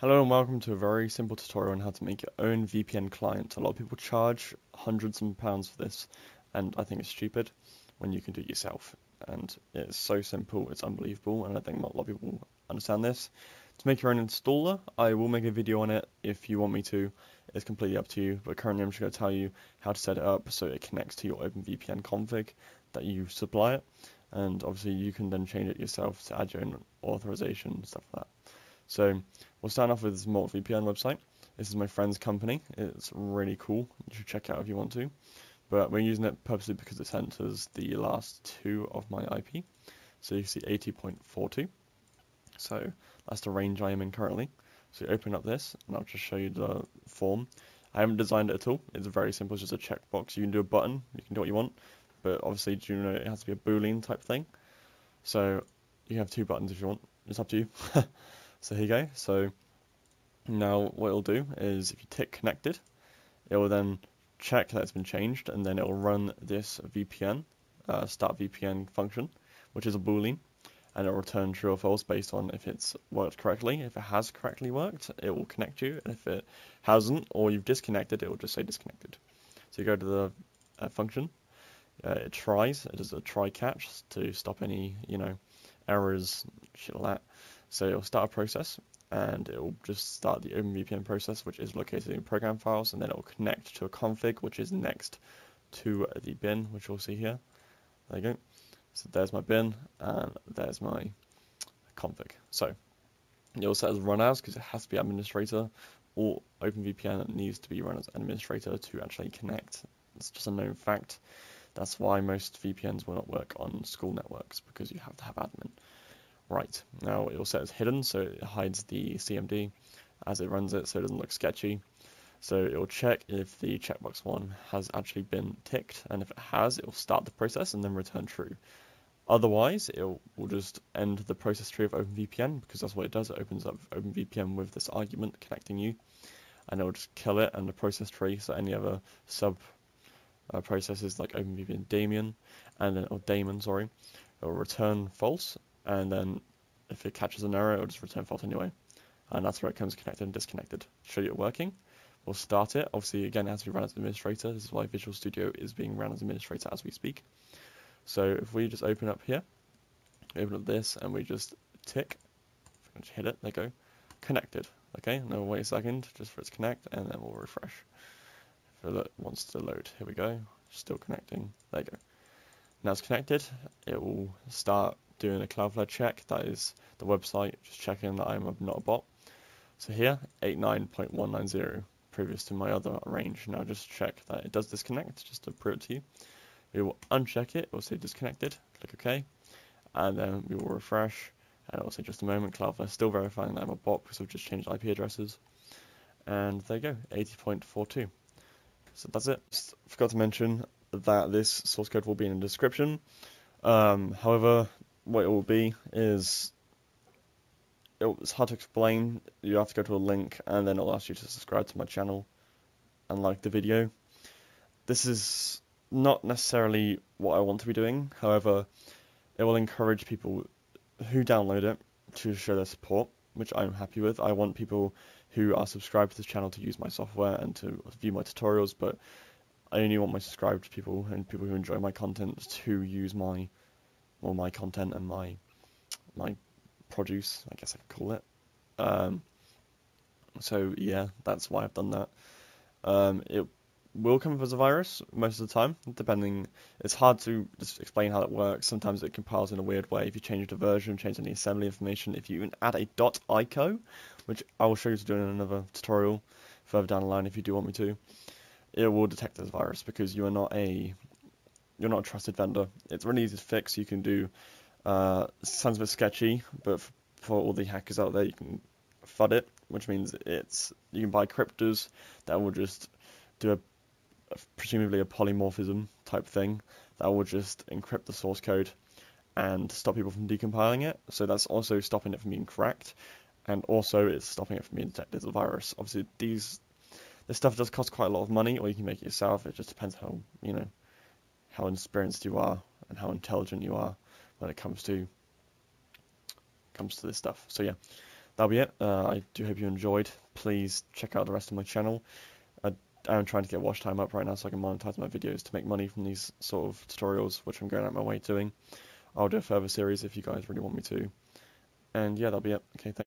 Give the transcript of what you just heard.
Hello and welcome to a very simple tutorial on how to make your own VPN client. A lot of people charge hundreds of pounds for this and I think it's stupid when you can do it yourself. And it's so simple, it's unbelievable and I think a lot of people understand this. To make your own installer, I will make a video on it if you want me to. It's completely up to you, but currently I'm just going to tell you how to set it up so it connects to your OpenVPN config that you supply it. And obviously you can then change it yourself to add your own authorization, and stuff like that. So we'll start off with this VPN website. This is my friend's company. It's really cool. You should check it out if you want to. But we're using it purposely because it enters the last two of my IP. So you see 80.42. So that's the range I am in currently. So you open up this, and I'll just show you the form. I haven't designed it at all. It's very simple. It's just a checkbox. You can do a button. You can do what you want. But obviously, do you know it has to be a boolean type thing? So you have two buttons if you want. It's up to you. So here you go. So now what it'll do is if you tick connected, it will then check that it's been changed and then it will run this VPN, uh, start VPN function, which is a boolean, and it will return true or false based on if it's worked correctly. If it has correctly worked, it will connect you, and if it hasn't or you've disconnected, it will just say disconnected. So you go to the uh, function, uh, it tries, it does a try catch to stop any, you know, errors, shit like that. So it'll start a process and it will just start the OpenVPN process, which is located in program files, and then it will connect to a config, which is next to the bin, which you'll see here. There you go. So there's my bin, and there's my config. So you'll set as run as because it has to be administrator, or OpenVPN needs to be run as administrator to actually connect. It's just a known fact. That's why most VPNs will not work on school networks because you have to have admin. Right, now it will set as hidden, so it hides the CMD as it runs it so it doesn't look sketchy. So it will check if the checkbox one has actually been ticked, and if it has, it will start the process and then return true. Otherwise, it will just end the process tree of OpenVPN, because that's what it does, it opens up OpenVPN with this argument connecting you, and it will just kill it and the process tree, so any other sub uh, processes like OpenVPN daemon, and then, or daemon, sorry, it will return false, and then if it catches an error, it'll just return false anyway. And that's where it comes connected and disconnected. Show you it working. We'll start it. Obviously, again, it has to be run as administrator. This is why Visual Studio is being run as administrator as we speak. So if we just open up here, open up this, and we just tick, just hit it, there go, connected. Okay, now wait a second, just for it to connect, and then we'll refresh. If it wants to load, here we go, still connecting, there you go. Now it's connected, it will start doing a Cloudflare check. That is the website, just checking that I'm not a bot. So here, 89.190, previous to my other range. Now just check that it does disconnect, just to prove it to you. We will uncheck it, it will say disconnected, click OK, and then we will refresh, and it will say just a moment, Cloudflare still verifying that I'm a bot because we've just changed IP addresses. And there you go, 80.42. So that's it. Just forgot to mention that this source code will be in the description. Um, however, what it will be is it's hard to explain. You have to go to a link and then it'll ask you to subscribe to my channel and like the video. This is not necessarily what I want to be doing, however, it will encourage people who download it to show their support, which I'm happy with. I want people who are subscribed to this channel to use my software and to view my tutorials, but I only want my subscribed people and people who enjoy my content to use my or my content and my my produce, I guess I could call it. Um, so yeah, that's why I've done that. Um, it will come up as a virus most of the time, depending. It's hard to just explain how it works. Sometimes it compiles in a weird way. If you change the version, change any assembly information, if you add a .ico, which I will show you to do in another tutorial further down the line if you do want me to, it will detect as a virus because you are not a you're not a trusted vendor. It's really easy to fix. You can do, uh, sounds a bit sketchy, but for, for all the hackers out there, you can FUD it, which means it's you can buy cryptors that will just do a presumably a polymorphism type thing that will just encrypt the source code and stop people from decompiling it. So that's also stopping it from being cracked, and also it's stopping it from being detected as a virus. Obviously, these this stuff does cost quite a lot of money, or you can make it yourself. It just depends how you know how experienced you are and how intelligent you are when it comes to comes to this stuff. So yeah, that'll be it. Uh, I do hope you enjoyed. Please check out the rest of my channel. I am trying to get watch time up right now so I can monetize my videos to make money from these sort of tutorials, which I'm going out my way doing. I'll do a further series if you guys really want me to. And yeah, that'll be it. Okay, thanks.